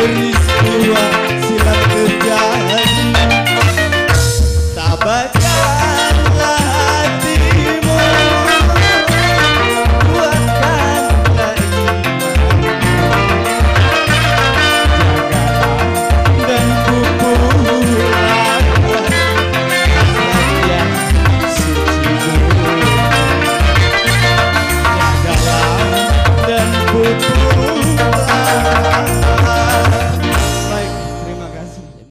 Feliz Cuba.